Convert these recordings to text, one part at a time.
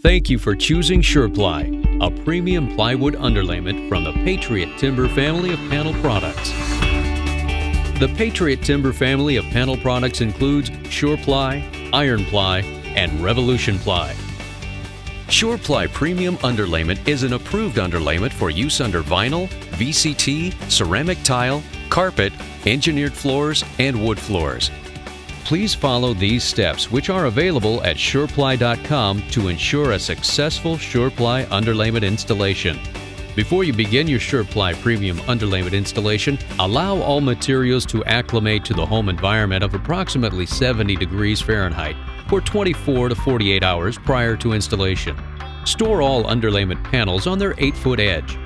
Thank you for choosing SurePly, a premium plywood underlayment from the Patriot Timber family of panel products. The Patriot Timber family of panel products includes SurePly, IronPly, and Revolution Ply. SurePly Premium Underlayment is an approved underlayment for use under vinyl, VCT, ceramic tile, carpet, engineered floors, and wood floors. Please follow these steps, which are available at sureply.com to ensure a successful SurePly underlayment installation. Before you begin your SurePly premium underlayment installation, allow all materials to acclimate to the home environment of approximately 70 degrees Fahrenheit for 24 to 48 hours prior to installation. Store all underlayment panels on their 8-foot edge.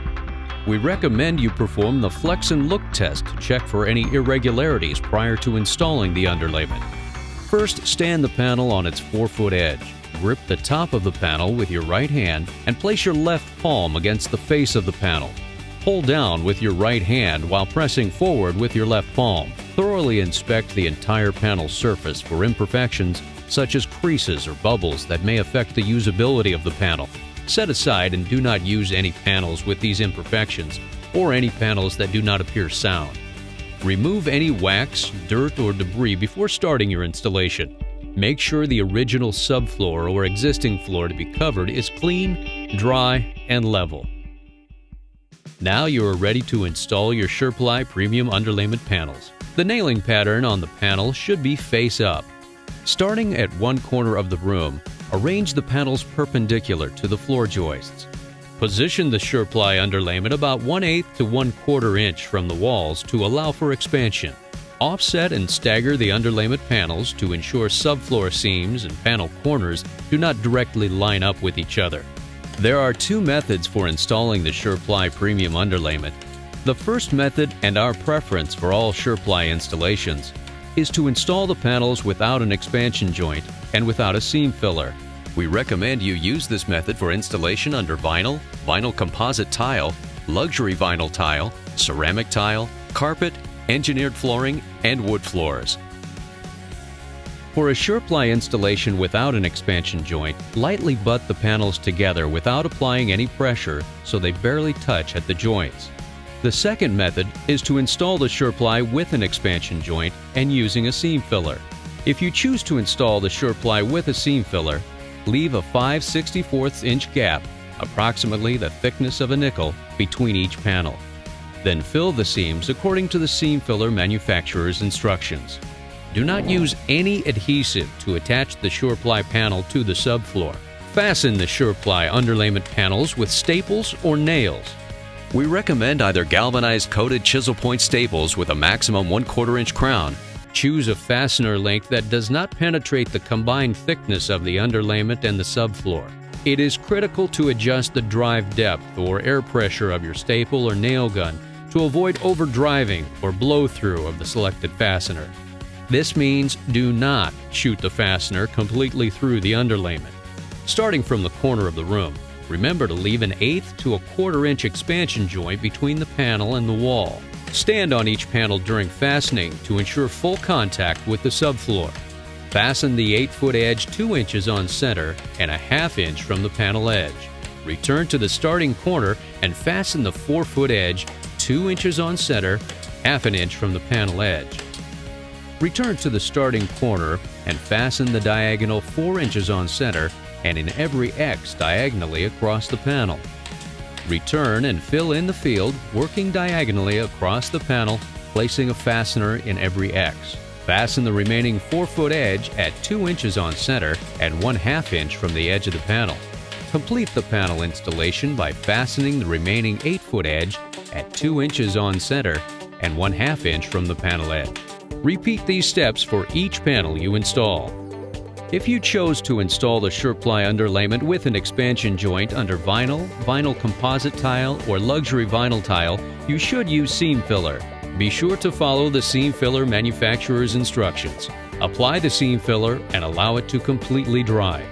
We recommend you perform the flex and look test to check for any irregularities prior to installing the underlayment. First, stand the panel on its 4-foot edge. Grip the top of the panel with your right hand and place your left palm against the face of the panel. Pull down with your right hand while pressing forward with your left palm. Thoroughly inspect the entire panel surface for imperfections such as creases or bubbles that may affect the usability of the panel. Set aside and do not use any panels with these imperfections or any panels that do not appear sound. Remove any wax, dirt, or debris before starting your installation. Make sure the original subfloor or existing floor to be covered is clean, dry, and level. Now you are ready to install your SurePly Premium Underlayment panels. The nailing pattern on the panel should be face up. Starting at one corner of the room, arrange the panels perpendicular to the floor joists. Position the SurePly underlayment about 1 8 to 1 4 inch from the walls to allow for expansion. Offset and stagger the underlayment panels to ensure subfloor seams and panel corners do not directly line up with each other. There are two methods for installing the SurePly Premium underlayment. The first method, and our preference for all SurePly installations, is to install the panels without an expansion joint and without a seam filler. We recommend you use this method for installation under vinyl, vinyl composite tile, luxury vinyl tile, ceramic tile, carpet, engineered flooring, and wood floors. For a SurePly installation without an expansion joint, lightly butt the panels together without applying any pressure so they barely touch at the joints. The second method is to install the SurePly with an expansion joint and using a seam filler. If you choose to install the SurePly with a seam filler, leave a 5 64 inch gap, approximately the thickness of a nickel, between each panel. Then fill the seams according to the seam filler manufacturer's instructions. Do not use any adhesive to attach the SurePly panel to the subfloor. Fasten the SurePly underlayment panels with staples or nails. We recommend either galvanized coated chisel point staples with a maximum 1 4 inch crown. Choose a fastener length that does not penetrate the combined thickness of the underlayment and the subfloor. It is critical to adjust the drive depth or air pressure of your staple or nail gun to avoid overdriving or blow through of the selected fastener. This means do not shoot the fastener completely through the underlayment. Starting from the corner of the room, remember to leave an eighth to a quarter inch expansion joint between the panel and the wall. Stand on each panel during fastening to ensure full contact with the subfloor. Fasten the 8 foot edge 2 inches on center and a half inch from the panel edge. Return to the starting corner and fasten the 4 foot edge 2 inches on center, half an inch from the panel edge. Return to the starting corner and fasten the diagonal 4 inches on center and in every X diagonally across the panel. Return and fill in the field, working diagonally across the panel, placing a fastener in every X. Fasten the remaining 4-foot edge at 2 inches on center and 1 half inch from the edge of the panel. Complete the panel installation by fastening the remaining 8-foot edge at 2 inches on center and 1 half inch from the panel edge. Repeat these steps for each panel you install. If you chose to install the SurePly underlayment with an expansion joint under vinyl, vinyl composite tile, or luxury vinyl tile, you should use seam filler. Be sure to follow the seam filler manufacturer's instructions. Apply the seam filler and allow it to completely dry.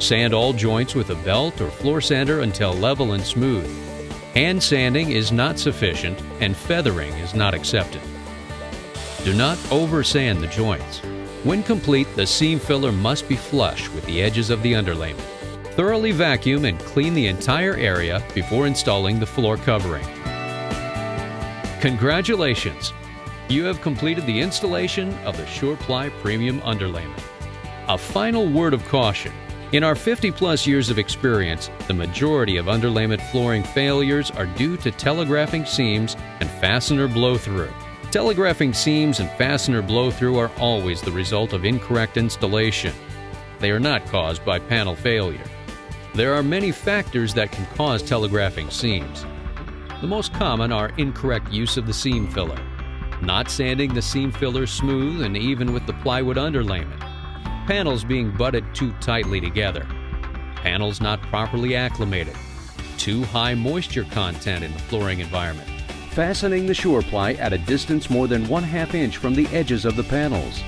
Sand all joints with a belt or floor sander until level and smooth. Hand sanding is not sufficient and feathering is not accepted. Do not over sand the joints. When complete, the seam filler must be flush with the edges of the underlayment. Thoroughly vacuum and clean the entire area before installing the floor covering. Congratulations! You have completed the installation of the SurePly Premium Underlayment. A final word of caution. In our 50 plus years of experience, the majority of underlayment flooring failures are due to telegraphing seams and fastener blow through. Telegraphing seams and fastener blow through are always the result of incorrect installation. They are not caused by panel failure. There are many factors that can cause telegraphing seams. The most common are incorrect use of the seam filler, not sanding the seam filler smooth and even with the plywood underlayment, panels being butted too tightly together, panels not properly acclimated, too high moisture content in the flooring environment, fastening the SurePly at a distance more than one half inch from the edges of the panels,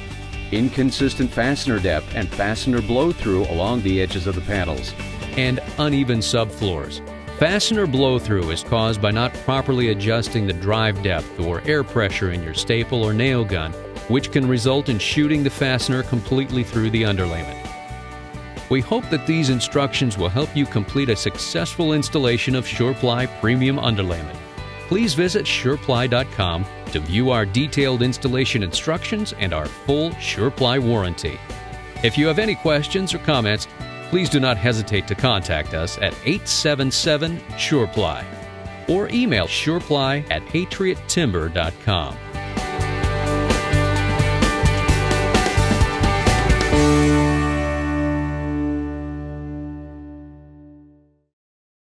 inconsistent fastener depth and fastener blow through along the edges of the panels, and uneven subfloors. Fastener blow through is caused by not properly adjusting the drive depth or air pressure in your staple or nail gun, which can result in shooting the fastener completely through the underlayment. We hope that these instructions will help you complete a successful installation of SurePly Premium Underlayment. Please visit SurePly.com to view our detailed installation instructions and our full SurePly warranty. If you have any questions or comments, please do not hesitate to contact us at 877 SurePly or email sureply at patriottimber.com.